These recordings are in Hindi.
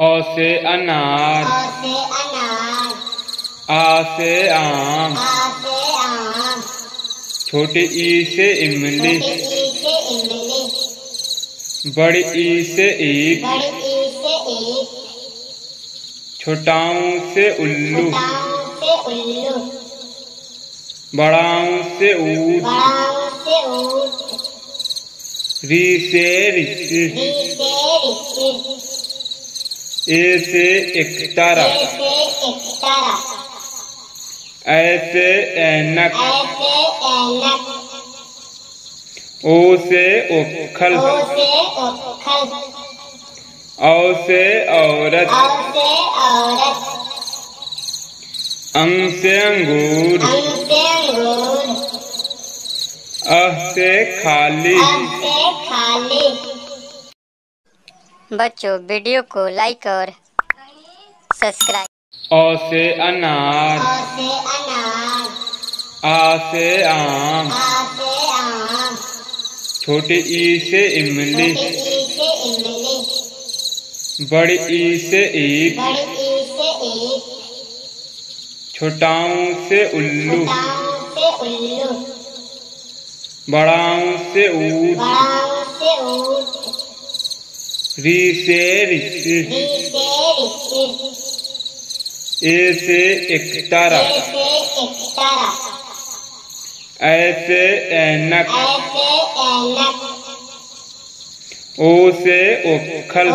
अ से अनार। से अनार। आ से आम। आ से आम। छोटे ई से इमली। छोटे ई से इमली। बड़ी ई से से छोटाऊ से उल्लू। से बड़ाऊ से ऊट। री से ऋषि ए से एकतारा ऐ से ऐनक। ओ से ओखल औ से औरत। अंग से अंगूर। अह से खाली। बच्चों वीडियो को लाइक और सब्सक्राइब अ से अनार। से अनार। आ से आम। आ से आम। छोटे ई से इमली। छोटे ई से इमली। बड़ी ई से ईख। बड़ी ई से ईख। छोटाऊ से उल्लू। से उल्लू। बड़ाऊ से ऊट। बड़ाऊ से ऊट। री से ऋषि री से ऋषि एकतारा ऐसे ऐनक। ओ से ओखल।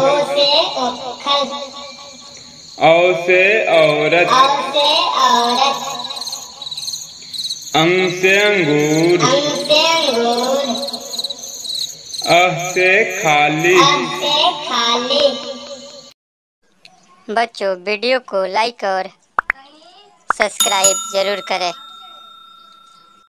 औ से औरत। अंग से अंगूर। अह से खाली। से खाली। बच्चों वीडियो को लाइक और सब्सक्राइब ज़रूर करें।